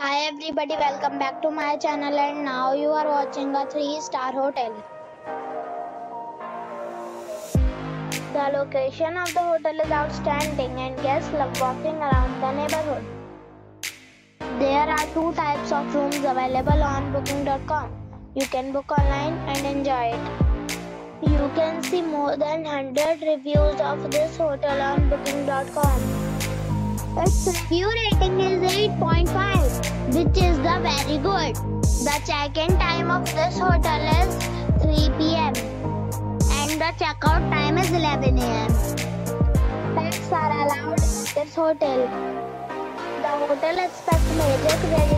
Hi everybody, welcome back to my channel and now you are watching a 3 star hotel. The location of the hotel is outstanding and guests love walking around the neighborhood. There are two types of rooms available on booking.com. You can book online and enjoy it. You can see more than 100 reviews of this hotel on booking.com. Its review rating is 8.5, which is the very good. The check-in time of this hotel is 3 p.m. and the checkout time is 11 a.m. Pets are allowed in this hotel. The hotel expects major credit